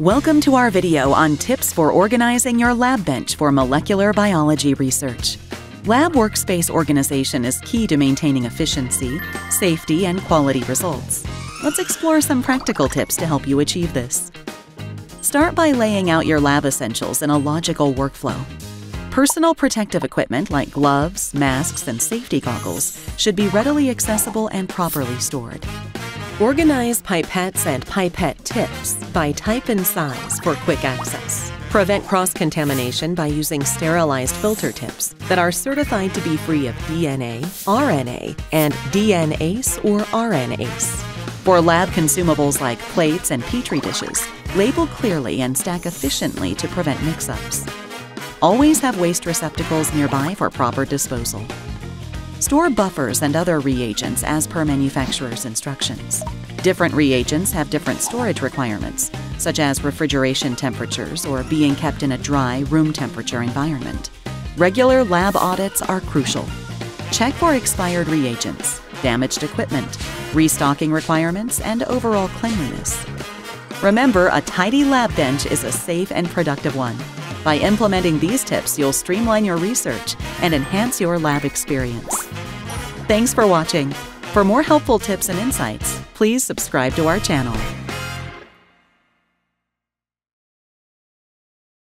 Welcome to our video on tips for organizing your lab bench for molecular biology research. Lab workspace organization is key to maintaining efficiency, safety, and quality results. Let's explore some practical tips to help you achieve this. Start by laying out your lab essentials in a logical workflow. Personal protective equipment like gloves, masks, and safety goggles should be readily accessible and properly stored. Organize pipettes and pipette tips by type and size for quick access. Prevent cross contamination by using sterilized filter tips that are certified to be free of DNA, RNA, and DNase or RNase. For lab consumables like plates and petri dishes, label clearly and stack efficiently to prevent mix ups. Always have waste receptacles nearby for proper disposal. Store buffers and other reagents as per manufacturer's instructions. Different reagents have different storage requirements, such as refrigeration temperatures or being kept in a dry, room temperature environment. Regular lab audits are crucial. Check for expired reagents, damaged equipment, restocking requirements, and overall cleanliness. Remember, a tidy lab bench is a safe and productive one. By implementing these tips, you'll streamline your research and enhance your lab experience. Thanks for watching. For more helpful tips and insights, please subscribe to our channel.